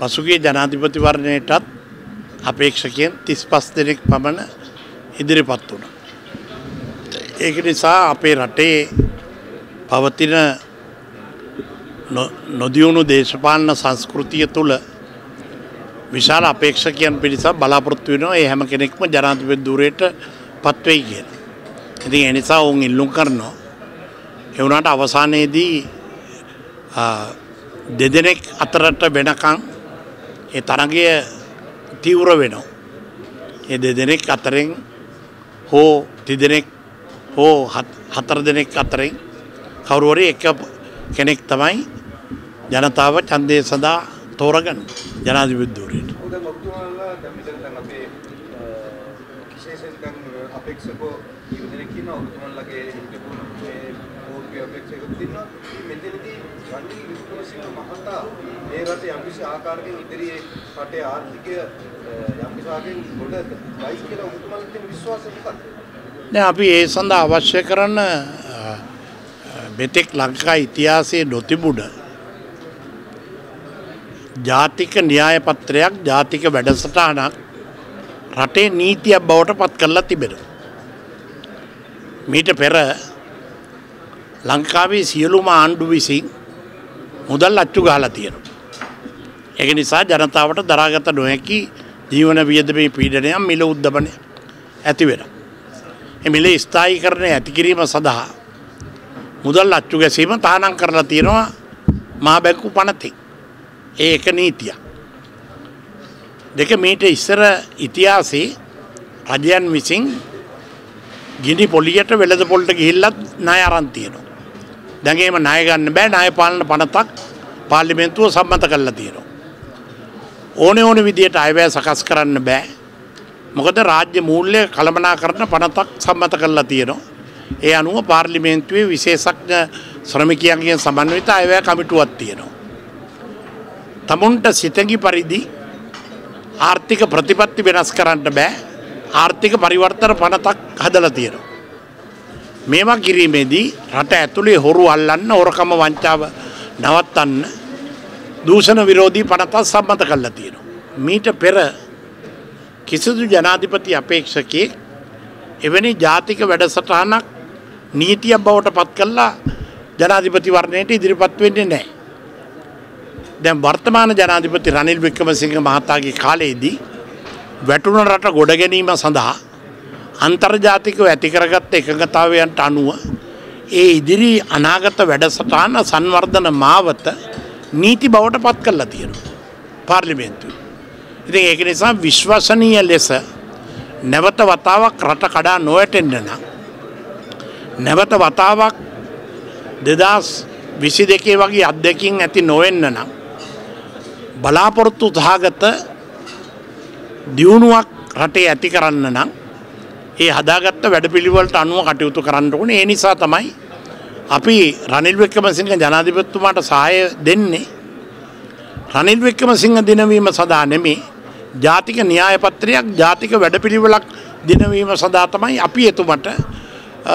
පසුගේ ජනාධිපතිවරණයටත් අපේක්ෂකයෙන් තිස් පස් දෙනෙක් පමණ ඉදිරිපත් වුණ. ඒක නිසා අපේ රටේ පවතින නොදියුණු දේශපාලන සංස්කෘතිය තුළ විශාල අපේක්ෂකයන් පිරිසක් බලාපොරොත්තු වෙනවා ඒ හැම කෙනෙක්ම ජනාධිපති ධූරයට පත්වෙයි කියන. ඉතින් ඒ නිසා ඔවුන් ඉල්ලුම් කරනවා. ඒ වුණාට අවසානයේදී දෙදෙනෙක් අතරට වෙනකන් ඒ තරගය තීව්‍ර වෙනවා. ඒ දෙදෙනෙක් අතරින් හෝ තිදෙනෙක් හෝ හතර දෙනෙක් අතරින් කවුරුවරි එක කෙනෙක් තමයි ජනතාව ඡන්දය සඳහා තෝරගන්න ජනාධිපතිධූරයට. අපේක්ෂකෝ ඉවදෙනෙක් ඉන්නවා ඔබතුමන්ලගේ හිටපු මේ පූර්වීය අපේක්ෂකයෙකුත් ඉන්නවා මෙතනදී රනිල් වික්‍රමසිංහ මහතා මේ රටේ යම්කිසි ආකාරයකින් ඉදිරියේ රටේ ආර්ථිකය යම්කිසි ආකාරයකින් ගොඩ ගයි කියලා ඔබතුමන්ට තියෙන විශ්වාසය මොකක්ද? දැන් අපි ඒ සඳහා අවශ්‍ය කරන මෙතෙක් ලංකා ඉතිහාසයේ නොතිබුණ ජාතික න්‍යාය පත්‍රයක් ජාතික වැඩසටහනක් රටේ නීතියක් බවට පත් කරලා තිබෙනවා. මීට පෙර ලංකාවේ සියලුම ආණ්ඩු විසින් මුදල් අච්චු ගහලා තියෙනවා. ඒක නිසා ජනතාවට දරාගත නොහැකි ජීවන වියදමේ පීඩනයක් මිල උද්දමනය ඇති වෙනවා. ඒ මිල ස්ථායීකරණය ඇති කිරීම සඳහා මුදල් අච්චු ගැසීම තහනම් කරලා තියෙනවා මහා බැංකු පනතේ. ඒ එක නීතියක්. දෙක මීට ඉස්සර ඉතිහාසේ රජයන් විසින් ගිනි පොලියට වෙළඳ පොල්ට ගිහිල්ලත් ණය අරන් තියෙනවා. දැන් එහෙම ණය ගන්න බෑ ණය පාලන පනතක් පාර්ලිමේන්තුව සම්මත කරලා තියෙනවා. ඕනේ ඕනේ විදියට අයවැය සකස් කරන්න බෑ. මොකද රාජ්‍ය මූල්‍ය කළමනාකරන පනතක් සම්මත කරලා තියෙනවා. ඒ අනුව පාර්ලිමේන්තුවේ විශේෂඥ ශ්‍රමිකයන්ගෙන් සමන්විත අයවැය කමිටුවක් තියෙනවා. තමුන්ට සිතගි පරිදි ආර්ථික ප්‍රතිපත්ති වෙනස් කරන්න බෑ ආර්ථික පරිවර්තන පනතක් හදලා තියෙනවා. මේවා කිරීමේදී රට ඇතුළේ හොරු අල්ලන්න හොරකම වංචාව නවත්තන්න දූෂණ විරෝධී පනතත් සම්මත කරලා තියෙනවා. මීට පෙර කිසිදු ජනාධිපති අපේක්ෂකේ එවැනි ජාතික වැඩසටහනක් නීතියක් බවට පත් කල්ලා ජනාධිපතිවරණයට ඉදිරිපත් වෙන්නේ නෑ. දැන් වර්තමාන ජනාධිපති රනිල් වික්‍රමසිංහ මහතාගේ කාලයේදී වැටුණ රට ගොඩ ගැනීම සඳහා අන්තර්ජාතිකව ඇතිකරගත්ත එකඟතාවයන්ට අනුව ඒ ඉදිරි අනාගත වැඩසටහන සංවර්ධන මාවත නීති බවට පත් කරලා තියෙනවා පාර්ලිමේන්තුව. ඉතින් ඒක නිසා විශ්වසනීය ලෙස නැවත වතාවක් රට කඩා නොවැටෙන්න නම් නැවත වතාවක් දෙදස් විසි දෙකේ වගේ අත්දැකින් ඇති නොවෙන්න නම් බලාපොරොත්තු සහගත දියුණුවක් රටේ ඇති කරන්න නම් ඒ හදාගත්ත වැඩපිළිවලට අනුව කටයුතු කරන්න ඕනේ ඒ නිසා තමයි අපි රනිල් වික්‍රමසිංහ ජනාධිපතිතුමාට සහාය දෙන්නේ රනිල් වික්‍රමසිංහ දිනවීම සඳහා නෙමේ ජාතික න්‍යායපත්‍රයක් ජාතික වැඩපිළිවෙලක් දිනවීම සඳහා තමයි අපි එතුමට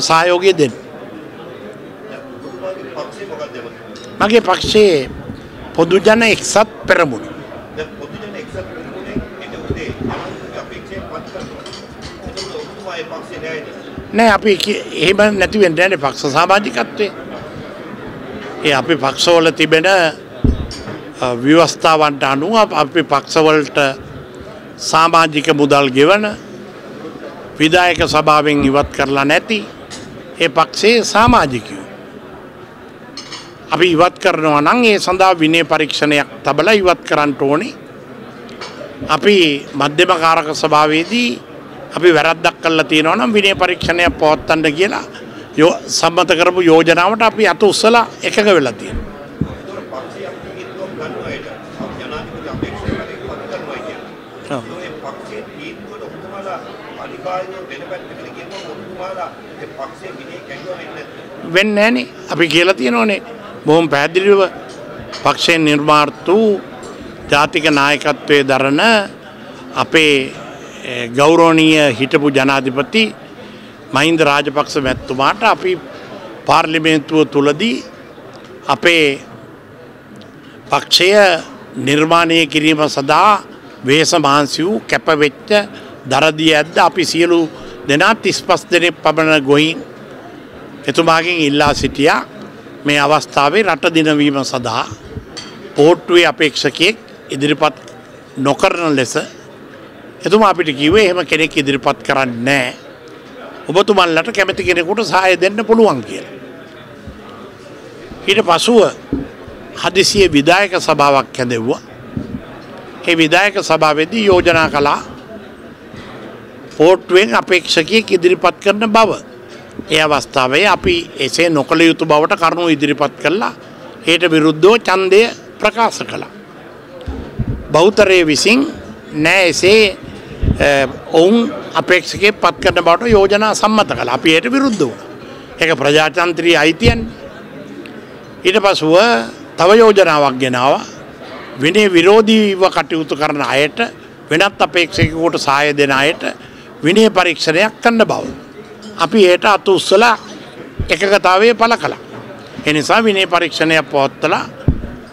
සහයෝගය දෙන්න. මගේ පක්ෂයේ පොදුජන එක්සත් පෙරමුණු. නෑ අපි එහෙම නැතිවෙන් ෑන පක්ෂ සාමාජිකත්වය ඒ අපි පක්ෂවල තිබෙන ව්‍යවස්ථාවන්ට අනුව අපි පක්ෂවලට සාමාජික මුදල් ගෙවන විදායක සභාවෙන් ඉවත් කරලා නැති ඒ පක්ෂයේ සාමාජිකයෝ. අපි ඉවත් කරනවා නං ඒ සඳහා විනය පරීක්ෂණයක් තබල ඉවත් කරන්නට ඕනේ. අපි මධ්‍යම කාරක සභාවේදී අපි වැරද්දක් කල්ලා තියෙනවා නම් විනය පරීක්ෂණයක් පවත්තන්න කියලා යෝ සම්මත කරපු යෝජනාවට අපි අත උස්සලා එකක වෙලා තියෙන. වෙන්න ෑනේ අපි කියලා තියෙනවනේ. බොහොම පැදිලිව පක්ෂයෙන් නිර්මාර්ත ජාතික නායකත්වය දරන අපේ ගෞරෝණීය හිටපු ජනාධිපති මහින්ද රාජපක්ෂ මැත්තුමාට අපි පාර්ලිමේන්තුව තුළදී අපේ පක්ෂය නිර්මාණය කිරීම සඳහා වේස මහන්සි වූ කැපවෙච්ච දරදිය ඇද්ද අපි සියලු දෙනා තිස් පස් දෙනෙක් පමණ ගොයින් එතුමාගෙන් ඉල්ලා සිටියා මේ අවස්ථාවේ රට දිනවීම සඳහා. පෝට්ටුවේ අපේක්ෂකයෙක් ඉදිරිපත් නොකරන ලෙස එතුමා අපිට කිවේ එහෙම කෙනෙක් ඉදිරිපත් කරන්න නෑ ඔබතුමල්ලට කැමති කෙනෙකුට සහය දෙන්න පුළුවන් කියලා. ඊට පසුව හදිසිය විදායක සභාවක් හැදෙව්වා. ඒ විදායක සභාවේදී යෝජනා කළා පෝට්ටුවෙන් අපේක්ෂකයෙක් ඉදිරිපත් කරන බව. ඒ අවස්ථාවේ අපි එසේ නොකළ යුතු බවට කරුණු ඉදිරිපත් කළා. ඒට විරුද්ධව ඡන්දය ප්‍රකාශ කළා. බෞතරය විසින් නෑ එසේ ඔවුන් අපේක්ෂකේ පත් කරන බවට යෝජනා සම්මත කළ අපි ඒයට විරුද්ධ වුණ. එක ප්‍රජාතන්ත්‍රී අයිතියන් ඊට පසුව තව යෝජනාවක් ගෙනාව විනේ විරෝධීව කටයුතු කරන අයට වෙනත් අපේක්ෂකකුට සාය දෙන අයට විනේ පරීක්ෂණයක් කන්න බව. අපි ඒයට අත උස්සලා එකගතාවේ පල කළා. එනිසා විනේ පරීක්ෂණයක් පවත්තලා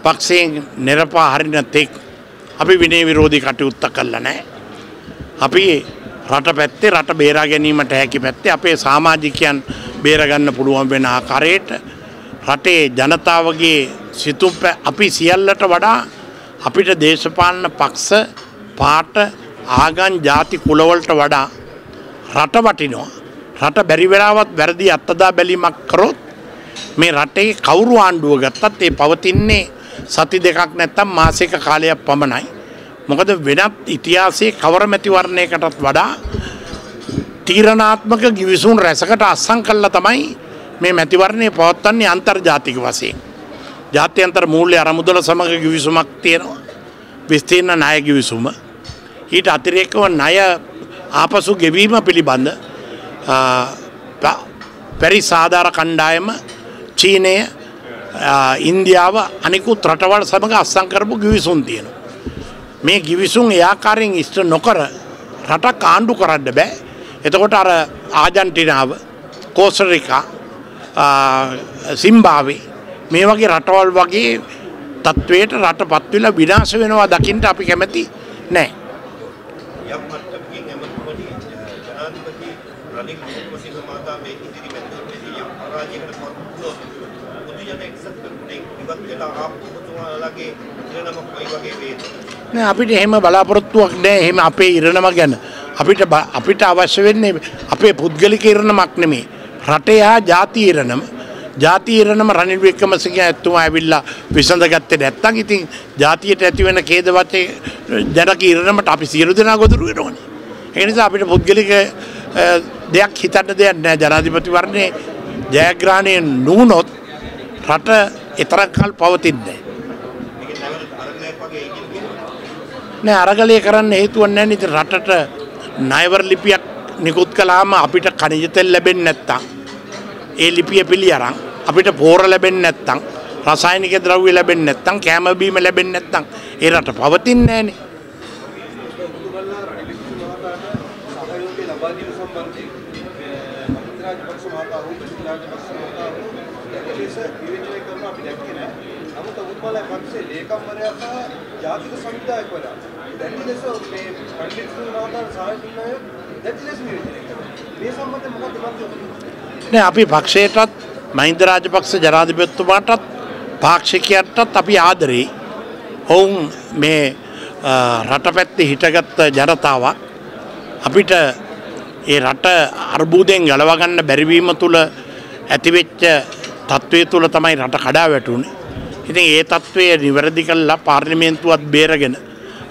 පක්ෂයෙන් නිරපා හරින තෙක් අපි විනේ විරෝධී කටයුත්ත කල්ල නෑ. අපි රට පැත්තේ රට බේරා ගැනීමට හැකි පැත්තේ අපේ සාමාජිකයන් බේරගන්න පුළුවන් වෙන ආකාරයට රටේ ජනතාවගේ සිතුම් අපි සියල්ලට වඩා අපිට දේශපාලන පක්ෂ පාට ආගන් ජාති කුලවලට වඩා රට වටිනවා. රට බැරිවෙලාවත් වැරදි අත්තදා බැලීමක් කරොත් මේ රටේ කවුරු ආණ්ඩුව ගත්තත් ඒ පවතින්නේ සති දෙකක් නැත්තම් මාසයක කාලයක් පමණයි. මොකද වෙනත් ඉතිහාසයේ කවර මැතිවරණයකටත් වඩා තීරණාත්මක ගිවිසුන් රැසකට අස්සං කල්ල තමයි මේ මැතිවරණය පවත්වන්නේ අන්තර්ජාතික වශයෙන්. ජාත්‍යන්තර මූල්‍ය අරමුදල සමඟ ගිවිසුමක් තියෙනවා. විස්තීර්ණ ණය ගිවිසුම. ඊට අතිරේකව ණය ආපසු ගෙවීම පිළිබඳ පැරි සාධාර කණ්ඩායම චීනය ඉන්දියාව අනිකුත් රටවල් සමඟ අස්සං කරපු ගිවිසුන් තියෙනවා. මේ ගිවිසුන් එයාකාරයෙන් ඉෂ්ට නොකර රටක් ආණ්ඩු කරන්න බෑ. එතකොට අර ආජන්ටිනාව කෝසරිකා සිම්බාවේ මේ වගේ රටවල් වගේ තත්ත්වයට රට පත්වෙලා විනාශ වෙනවා දකිින්ට අපි කැමති නෑ. යම් මට්ටමකින් ඇමතුමනි ජනාධිපති රනිල් වික්‍රමසිංහ මහතා මේ ඉදිරි මැතිවරණයේදී යම් පරාජයකට පත් වුණොත් පොදු ජන එක්සත් පෙරමුණෙන් ඉවත් වෙලා ආපු ඔබතුමාලගේ ඉරණම කොයි වගේ වේද? නෑ අපිට එහෙම බලාපොරොත්තුවක් නෑ. එහෙම අපේ ඉරණම ගැන. අපිට අපිට අවශ්‍ය වෙන්නේ අපේ පුද්ගලික ඉරණමක් නෙමේ. රටේ හා ජාති ඉරණම. ජාති ඉරණම රනිල් වික්‍රමසිංහ ඇතුමා ඇවිල්ලා විසඳගත්තේ නැත්තම් ඉතින් ජාතියට ඇති වෙන ඛේදවතේ ජනක ඉරණමට අපි සියලු දෙනා ගොදුරු වෙනවනේ. ඒ නිසා අපිට පුද්ගලික දෙයක් හිතන්න දෙයක් නෑ. ජනාධිපතිවරණේ ජයග්‍රහණය නුනොත් රට එතරම් කල් පවතින්නේ මේක නැවත අරගලයක් වගේ ඉගෙන නෑ අරගලය කරන්න හේතුවක් නැහැ නේද? රටට ණයවර ලිපියක් නිකුත් කළාම අපිට කනිජ තෙල් ලැබෙන්නේ නැත්තම් ඒ ලිපිය පිළි අරන් අපිට පෝර ලැබෙන්නේ නැත්තම් රසායනික ද්‍රව්‍ය ලැබෙන්නේ නැත්තම් කැම බීම ලැබෙන්නේ නැත්තම් ඒ රට පවතින්නේ නැහනේ ඔබතුමල්ලා රනිල් වික්‍රමසිංහ මහතාට සහයෝගය ලබා දීම සම්බන්ධයෙන් මහින්ද රාජපක්ෂ මහතා වූ ප්‍රසිද්ධ රාජපක්ෂ මහතා වූ ලෙස විවේචනය කරන අපි දැක්කේ නෑ. නමුත් ඔබතුමාලා පක්ෂයේ ලේකම්වරයා සහ ජාතික සංවිධායකවරයා දැඩි ලෙස මේ රනිල් වික්‍රමසිංහ මහතාට සහාය දුන්න අය දැඩි ලෙස විවේචනය කරනවා. මේ සම්බන්ධයෙන් මොකක්ද මතය? නෑ අපි පක්ෂයටත් මහින්ද රාජපක්ෂ ජනාධිපතිතුමාටත් පාක්ෂිකයන්ටත් අපි ආදරෙයි. ඔවුන් මේ රට පැත්තේ හිටගත්ත ජනතාවක් අපිට ඒ රට අර්බූදයෙන් ගලවගන්න බැරිවීම තුළ ඇතිවෙච්ච තත්ත්වය තුළ තමයි රට කඩා වැටුනේ. ඉතින් ඒ තත්ත්වය නිවැරදි කල්ලා පාර්ලිමේන්තුවත් බේරගෙන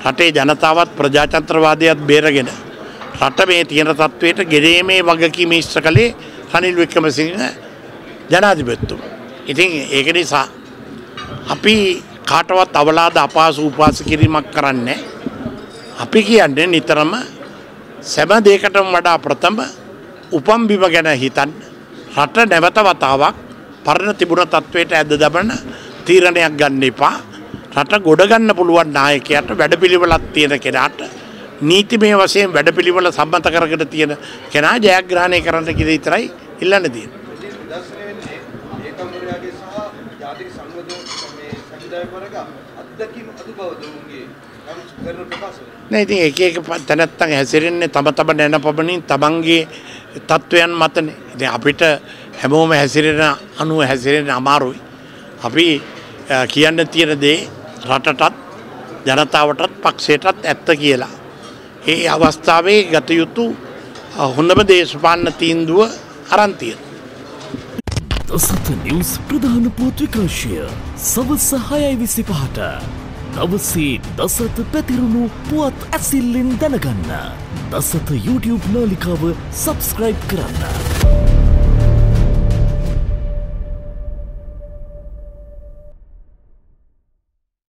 රටේ ජනතාවත් ප්‍රජාතන්ත්‍රවාදයත් බේරගෙන රට මේ තියෙන තත්ත්වයට ගෙරීමේ වගකීම ඉස්ස කළේ රනිල් වික්‍රමසිංහ ජනාධිපතිතුම. ඉතින් ඒක නිසා අපි කාටවත් අවලාද අපහසු උපාස කිරීමක් කරන්නේ අපි කියන්නේ නිතරම සැම දෙකටම වඩා ප්‍රථම උපම් බිම ගැන හිතන්න රට නැවත වතාවක් පරණ තිබුණ තත්ත්වයට ඇද දබන තීරණයක් ගන්න එපා. රට ගොඩගන්න පුළුවන් නායකයට වැඩපිළිවෙලක් තියෙන කෙනාට නීතිමය වශයෙන් වැඩපිළිවෙල සම්මත කරගෙන තියෙන කෙනා ජයග්‍රහණය කරන්න කිය විතරයි ඉල්ලන්න තියෙන්නේ. නිදර්ශනය වෙන්නේ ඒකම්වරයාගේ සහ ජාතික සංවද මේ සංවිධායකවරයාගේ අත්දැකීම් අඩු බව බවද ඔවුන්ගේ නම් කරන ප්‍රකාශය නෑ ඉතින් එක එක ප- තැනැත්තන් හැසිරෙන්නේ තම තම නැන පබනින් තමන්ගේ තත්ත්වයන් මතනේ. ඉතින් අපිට හැමෝම හැසිරෙන අනුව හැසිරෙන අමාරුයි. අපි අ, කියන්න තියෙන දේ රටටත් ජනතාවටත් පක්ෂයටත් ඇත්ත කියලා. ඒ අවස්ථාවේ ගත යුතු අ, හොඳම දේශපාලන තීන්දුව අරන්තිය දසත නිවස් ප්‍රධාන පුවත් විකාශය සවස හයයි විසි පහට දවසේ දසත පැතිරුණු පුවත් ඇසිල්ලෙන් දැනගන්න. දසත YouTube නාලිකාව සබස්ක්‍රයිබ් කරන්න.